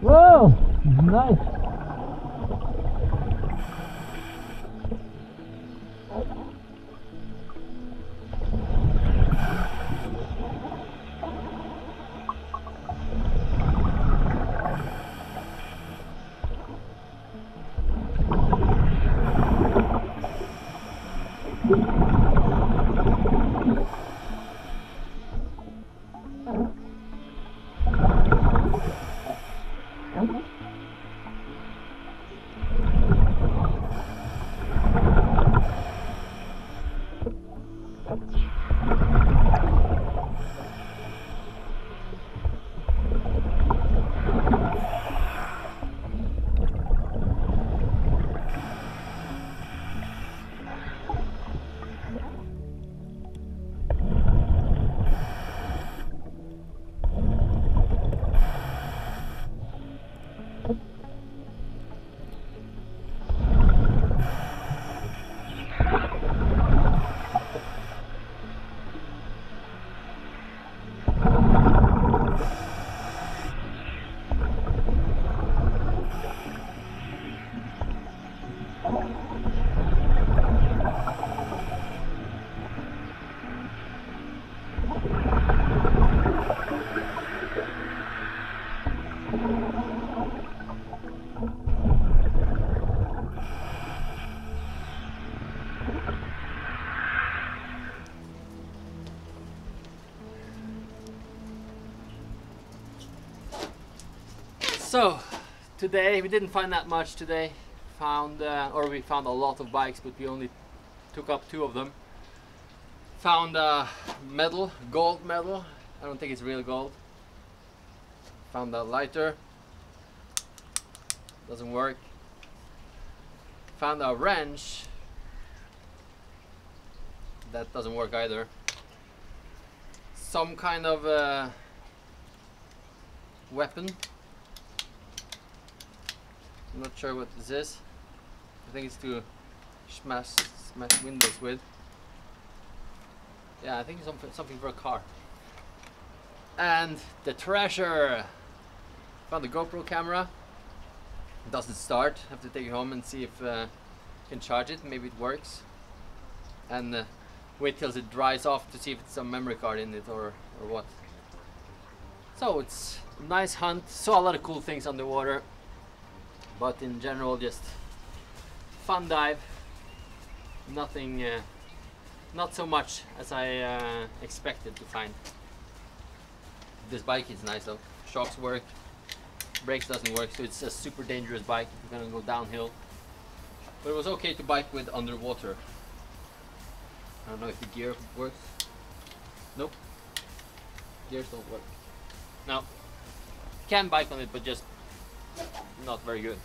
Whoa! Nice! So, today we didn't find that much today. Found, uh, or we found a lot of bikes, but we only took up two of them. Found a medal, gold medal. I don't think it's real gold. Found a lighter. Doesn't work. Found a wrench. That doesn't work either. Some kind of uh, weapon. I'm not sure what this is. I think it's to smash smash windows with. Yeah, I think it's something for a car. And the treasure. Found the GoPro camera. It doesn't start. Have to take it home and see if uh, can charge it. Maybe it works. And uh, wait till it dries off to see if it's some memory card in it or or what. So it's nice hunt. Saw a lot of cool things underwater but in general just fun dive. Nothing uh, not so much as I uh, expected to find. This bike is nice though. Shocks work brakes doesn't work so it's a super dangerous bike if you're gonna go downhill. But it was okay to bike with underwater. I don't know if the gear works. Nope. Gears don't work. No can bike on it but just not very good.